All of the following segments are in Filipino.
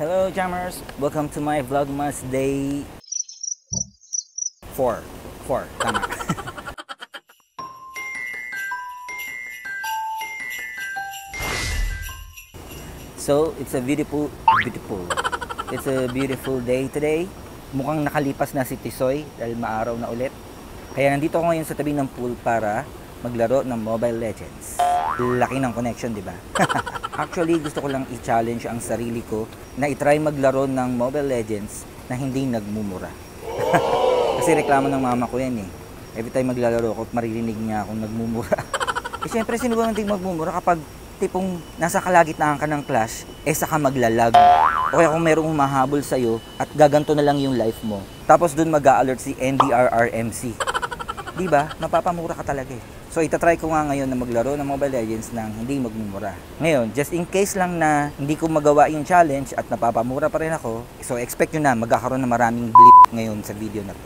Hello Jammers! Welcome to my Vlogmas Day 4. 4, tama. so, it's a beautiful, beautiful. It's a beautiful day today. Mukhang nakalipas na si Tisoy dahil maaraw na ulit. Kaya nandito ako ngayon sa tabi ng pool para maglaro ng Mobile Legends. Laki ng connection, di ba? Actually, gusto ko lang i-challenge ang sarili ko na itry maglaro ng Mobile Legends na hindi nagmumura. Kasi reklamo ng mama ko yan eh. Every time maglalaro ako, maririnig niya akong nagmumura. eh syempre, sino ba hindi magmumura kapag tipong nasa kalagitnaan ka ng clash, eh saka maglalag. O kaya kung merong humahabol sa'yo at gaganto na lang yung life mo. Tapos dun mag-a-alert si NDRRMC. Di ba? Mapapamura ka talaga eh. So itatry ko nga ngayon na maglaro ng Mobile Legends nang hindi magmumura. Ngayon, just in case lang na hindi ko magawa yung challenge at napapamura pa rin ako, so expect nyo na magkakaroon ng maraming blip ngayon sa video na to.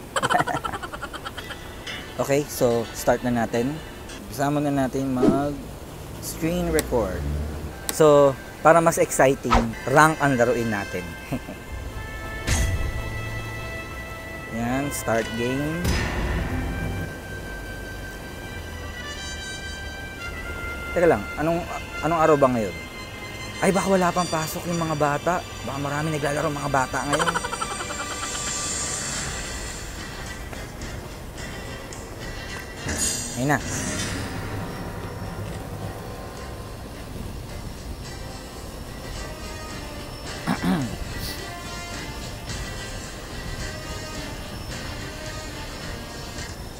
okay, so start na natin. Kasama na natin mag screen record. So, para mas exciting, rank ang laruin natin. Yan, start game. Teka lang, anong anong araw ba ngayon? Ay baka wala pang pasok yung mga bata. Baka marami naglalaro mga bata ngayon. Ayun na.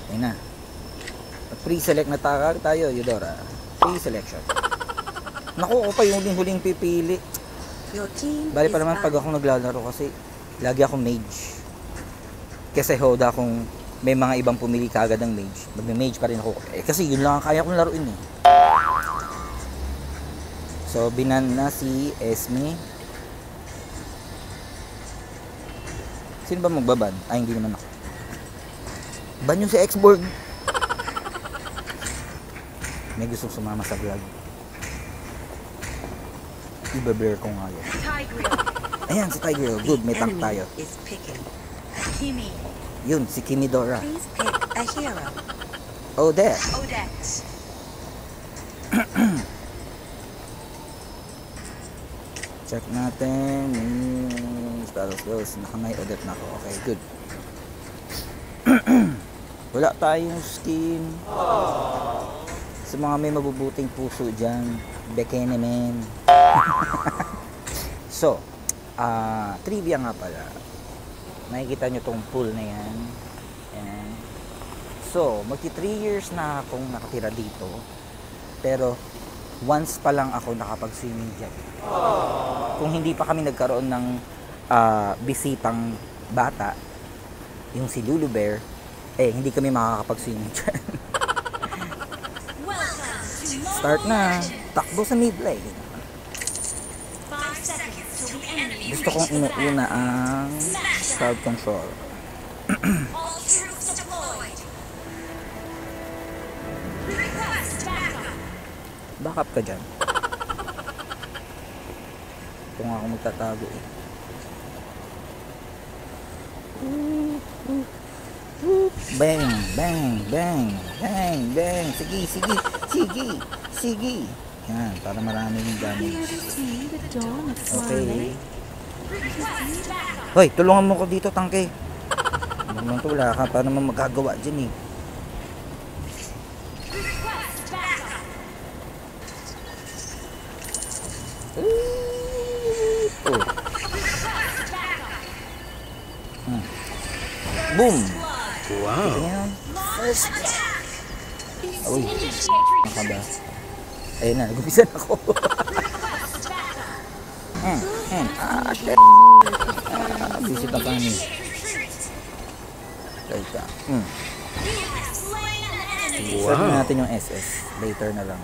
Ayun na. Pre-select na tayo, tayo Eudora. Pre-selection. Naku, ako pa yung huling-huling pipili. Your team Bali pa naman pag ako naglalaro kasi lagi akong mage. Kasi hoda kung may mga ibang pumili kagad ng mage, magme-mage pa rin ako. Eh, kasi yun lang ang kaya kong laruin eh. So, binan na si Esme. Sino ba magbaban? Ay, hindi naman ako. Ban yung si Xborg. May gustong sumama sa vlog. Ibe-blur ko nga yun. Ayan, si Tiger. Good, may tank tayo. Yun, si Kimidora. Oh, there. Odex. Check natin. Hmm, Status Wells. Nakamay audit na ako. Okay, good. Wala tayong skin. Sa mga may mabubuting puso dyan, beke naman. so, ah trivia nga pala. Nakikita nyo tong pool na yan. Ayan. So, magti 3 years na akong nakatira dito. Pero, once pa lang ako nakapag-swimming dyan kung hindi pa kami nagkaroon ng ah, bisitang bata, yung si Lulu Bear, eh, hindi kami makakapag-swimming dyan. Start na. Takbo sa mid lane. Gusto kong inuuna ang crowd control. Backup ka dyan. Ito nga ako magtatago eh. Bang, bang, bang, bang, bang. Sige, sige, sige, sige. Yan, para maraming damage. Okay. Hoy, tulungan mo ko dito, tangke. Ano naman to, wala ka pa naman magagawa dyan eh. Oh. Hmm. Boom! Wow. First. Uy, Initiate naka ba? retreat. Ayun na, nag-umpisa na ako. Hmm, hmm. Ah, shit. Ah, visit na kami. An enemy. Set Wow. natin yung SS. Later na lang.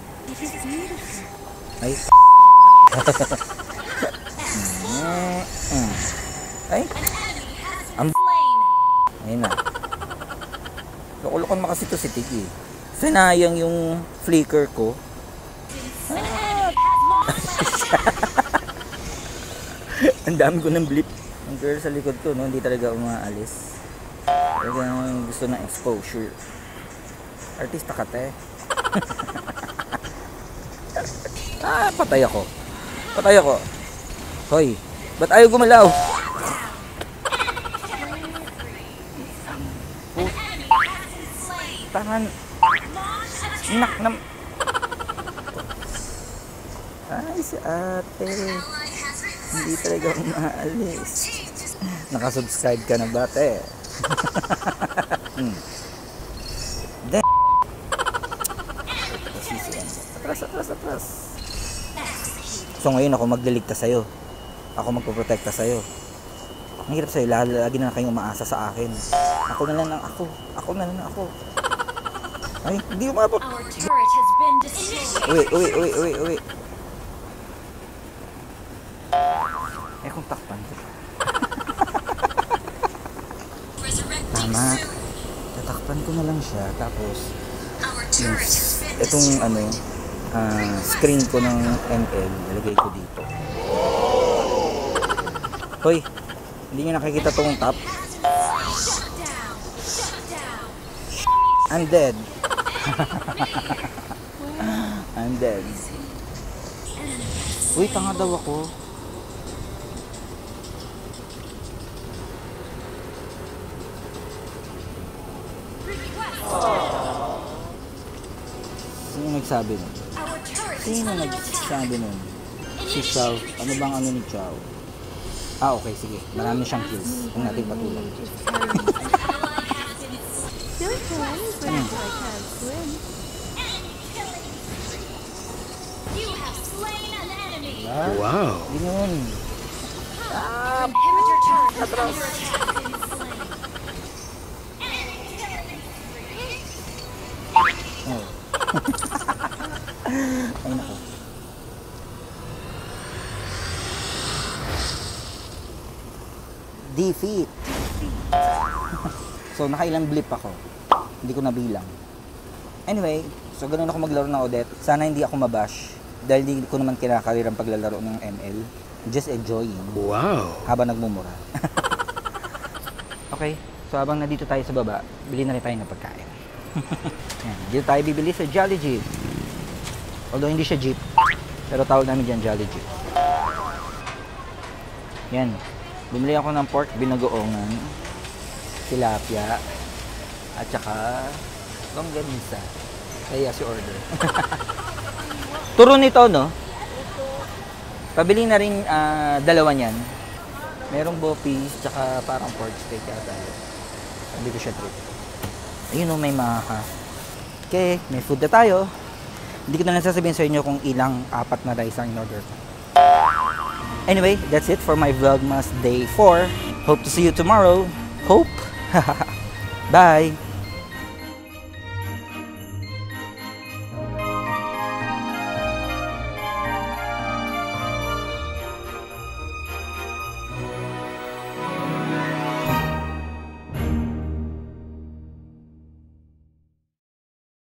Ay. Hmm, hmm. Ay, An enemy has Am- been slain. ayun na. Lukulukon mo kasi to si Tiki. Sinayang yung flicker ko. Ang dami ko ng blip. Ang girl sa likod ko, no, hindi talaga umaalis. Talagang gusto ng exposure. Artista ka, te. ah, patay ako. Patay ako. Hoy, ba't ayaw gumalaw? Tangan. Nak nam. Ay, si ate. Hindi talaga umaalis. Nakasubscribe ka na ba, te? hmm. Then. Atras, atras, atras. So ngayon ako magliligtas sa'yo. Ako magpoprotekta sa'yo. Ang hirap sa'yo, lagi, na kayong umaasa sa akin. Ako na lang ang ako. Ako na lang ang ako. Ay, hindi umabot. Uwi, uwi, uwi, uwi, uwi. Eh kung takpan ko. Tama. Tatakpan ko na lang siya. Tapos, yung, itong ano, ah, screen ko ng ML, nalagay ko dito. Hoy, hindi niya nakikita tong top. I'm dead. I'm dead. Uy, tanga daw ako. Nagsabi nun? Sino nagsabi nun? Si Chow. Ano bang ano ni Chow? Ah, okay, sige. Marami siyang kills. Huwag natin patuloy. Enemy. Wow. Yun. Inhibitor turret Defeat. so, nakailang blip ako. Hindi ko nabilang. Anyway, so ganun ako maglaro ng Odette. Sana hindi ako mabash. Dahil di ko naman kinakarir ang paglalaro ng ML. Just enjoying Wow. habang nagmumura. okay, so habang nandito tayo sa baba, bili na rin tayo ng pagkain. Yan, dito tayo bibili sa Jolly Jeep. Although hindi siya jeep, pero tawag namin dyan Jolly Jeep. Yan, bumili ako ng pork binagoongan, tilapia, at saka longganisa. Kaya si order. Turo nito, no? Pabili na rin ah, dalawa niyan. Merong bopis, tsaka parang pork steak yata. Sabi ko siya trip. Ayun o, may mga ka. Okay, may food na tayo. Hindi ko na lang sasabihin sa inyo kung ilang apat na rice ang in-order ko. Anyway, that's it for my Vlogmas Day 4. Hope to see you tomorrow. Hope. Bye!